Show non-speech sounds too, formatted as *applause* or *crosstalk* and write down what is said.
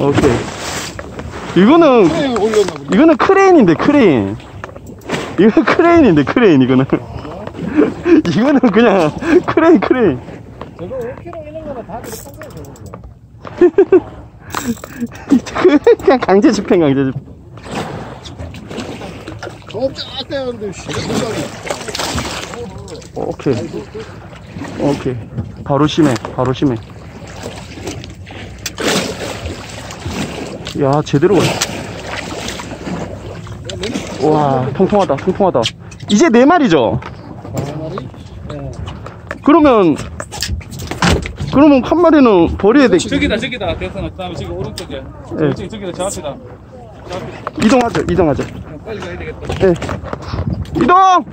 오케이. 이거는, 크레인 올렸나 보네. 이거는 크레인인데, 크레인. 이거 크레인인데, 크레인, 이거는. *laughs* 이거는 그냥, 크레인, 크레인. 저거 5kg 이런 거는 다. 그냥 강제 집행, 강제 집행. 오케이. 오케이. 바로 심해. 바로 심해. 야, 제대로 가. 와, 통통하다, 통통하다. 이제 네 마리죠? 그러면, 그러면 한 마리는 버려야 돼. 저기다 저기다 대선아 그 다음에 저기 오른쪽에 네. 저기 저기다 저 앞에다 이동하죠, 이동하죠. 빨리 가야 되겠다 네. 이동!